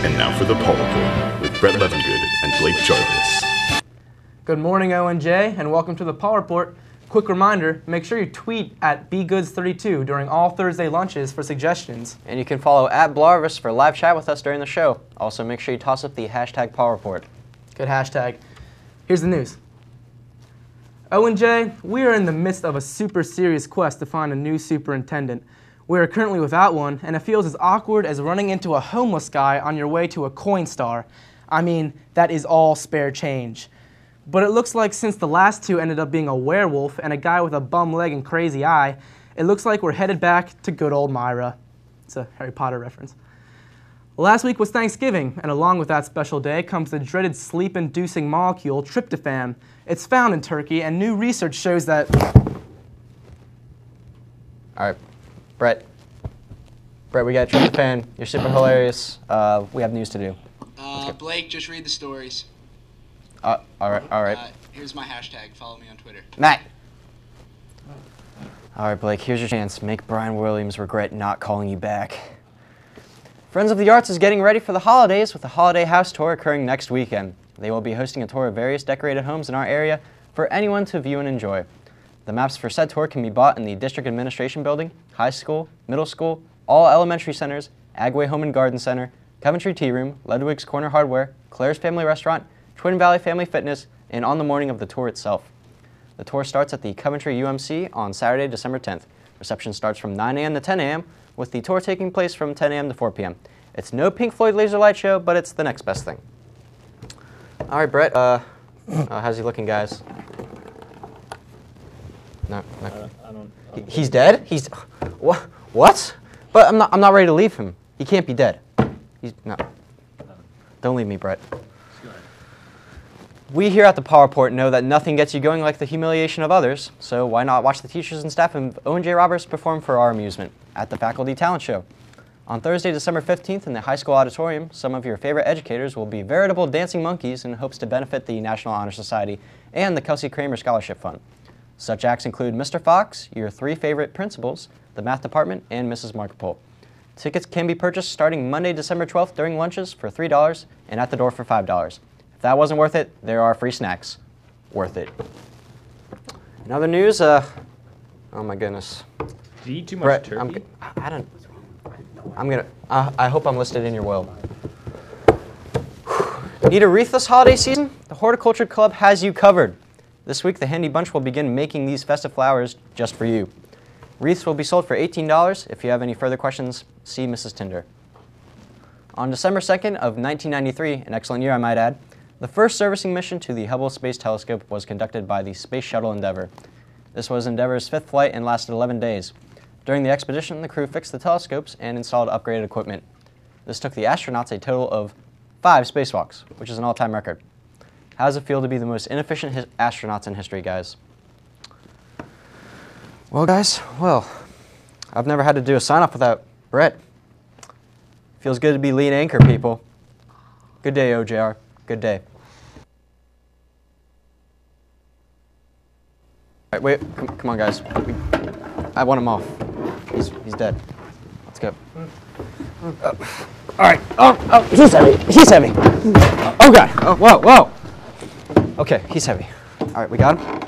And now for the Paw Report with Brett Levengood and Blake Jarvis. Good morning, ONJ, and welcome to the Paw Report. Quick reminder, make sure you tweet at BGoods32 during all Thursday lunches for suggestions. And you can follow at Blarvis for live chat with us during the show. Also, make sure you toss up the hashtag Paw Report. Good hashtag. Here's the news. ONJ, we are in the midst of a super serious quest to find a new superintendent. We are currently without one, and it feels as awkward as running into a homeless guy on your way to a Coinstar. I mean, that is all spare change. But it looks like since the last two ended up being a werewolf and a guy with a bum leg and crazy eye, it looks like we're headed back to good old Myra. It's a Harry Potter reference. Last week was Thanksgiving, and along with that special day comes the dreaded sleep-inducing molecule tryptophan. It's found in turkey, and new research shows that... All right, Brett. Brett, we got tryptophan. You're super hilarious. Uh, we have news to do. Uh, Blake, just read the stories. Uh, all right, all right. Uh, here's my hashtag. Follow me on Twitter. Matt. All right, Blake, here's your chance. Make Brian Williams regret not calling you back. Friends of the Arts is getting ready for the holidays with the Holiday House Tour occurring next weekend. They will be hosting a tour of various decorated homes in our area for anyone to view and enjoy. The maps for said tour can be bought in the District Administration Building, High School, Middle School, all elementary centers, Agway Home and Garden Center, Coventry Tea Room, Ludwig's Corner Hardware, Claire's Family Restaurant, Twin Valley Family Fitness, and on the morning of the tour itself. The tour starts at the Coventry UMC on Saturday, December 10th. Reception starts from 9 a.m. to 10 a.m., with the tour taking place from 10 a.m. to 4 p.m. It's no Pink Floyd laser light show, but it's the next best thing. All right, Brett, uh, uh, how's he looking, guys? No, no. He- He's dead? He's, what? What? But I'm not, I'm not ready to leave him. He can't be dead. He's, no. Don't leave me, Brett. We here at the Paw Report know that nothing gets you going like the humiliation of others, so why not watch the teachers and staff of Owen J. Roberts perform for our amusement at the Faculty Talent Show. On Thursday, December 15th in the high school auditorium, some of your favorite educators will be veritable dancing monkeys in hopes to benefit the National Honor Society and the Kelsey Kramer Scholarship Fund. Such acts include Mr. Fox, your three favorite principals, the math department, and Mrs. Markopole. Tickets can be purchased starting Monday, December 12th during lunches for $3 and at the door for $5. If that wasn't worth it, there are free snacks. Worth it. In other news, uh, oh my goodness. Did you eat too much Brett, turkey? I'm, I don't. I'm gonna. Uh, I hope I'm listed in your will. Need a wreath this holiday season? The Horticulture Club has you covered. This week, the Handy Bunch will begin making these festive flowers just for you. Wreaths will be sold for $18. If you have any further questions, see Mrs. Tinder. On December 2nd of 1993, an excellent year I might add, the first servicing mission to the Hubble Space Telescope was conducted by the Space Shuttle Endeavour. This was Endeavour's fifth flight and lasted 11 days. During the expedition, the crew fixed the telescopes and installed upgraded equipment. This took the astronauts a total of five spacewalks, which is an all-time record. How does it feel to be the most inefficient astronauts in history, guys? Well, guys, well, I've never had to do a sign-off without Brett. Feels good to be lead anchor, people. Good day, OJR. Good day. All right, wait, come, come on, guys. We, I want him off. He's, he's dead. Let's go. Uh, all right. Oh, oh, he's heavy. He's heavy. Oh, God. Oh, whoa, whoa. Okay, he's heavy. All right, we got him.